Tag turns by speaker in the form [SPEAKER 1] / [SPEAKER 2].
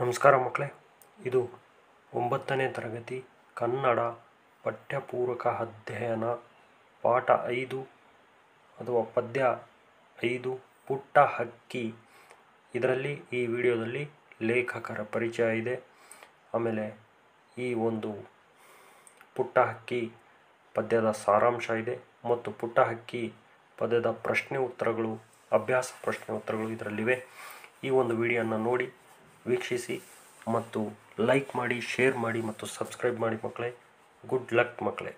[SPEAKER 1] ನಮಸ್ಕಾರ ಮಕ್ಕಳೇ, ಇದು ಒಂಬತ್ತನೇ ತರಗತಿ ಕನ್ನಡ ಪಠ್ಯಪೂರಕ ಅಧ್ಯಯನ ಪಾಠ ಐದು ಅಥವಾ ಪದ್ಯ ಐದು ಪುಟ್ಟ ಹಕ್ಕಿ. ಇದರಲ್ಲಿ ಈ ವಿಡಿಯೋದಲ್ಲಿ ಲೇಖಕರ ಪರಿಚಯ ಇದೆ. ಆಮೇಲೆ ಈ ಒಂದು ಪುಟ್ಟ ಹಕ್ಕಿ ಪದ್ಯದ ಸಾರಾಂಶ ಇದೆ ಮತ್ತು ಪುಟ್ಟ ಹಕ್ಕಿ ಪದ್ಯದ ಪ್ರಶ್ನೆ ಉತ್ತರಗಳು, ಅಭ್ಯಾಸ ಪ್ರಶ್ನೆ ಉತ್ತರಗಳು ಇದರಲ್ಲಿವೆ. ಈ ಒಂದು ವಿಡಿಯೋನ ನೋಡಿ ವೀಕ್ಷಿಸಿ ಮತ್ತು ಲೈಕ್ ಮಾಡಿ ಶೇರ್ ಮಾಡಿ ಮತ್ತು ಸಬ್ಸ್ಕ್ರೈಬ್ ಮಾಡಿ ಮಕ್ಕಳೇ. ಗುಡ್ ಲಕ್ ಮಕ್ಕಳೇ.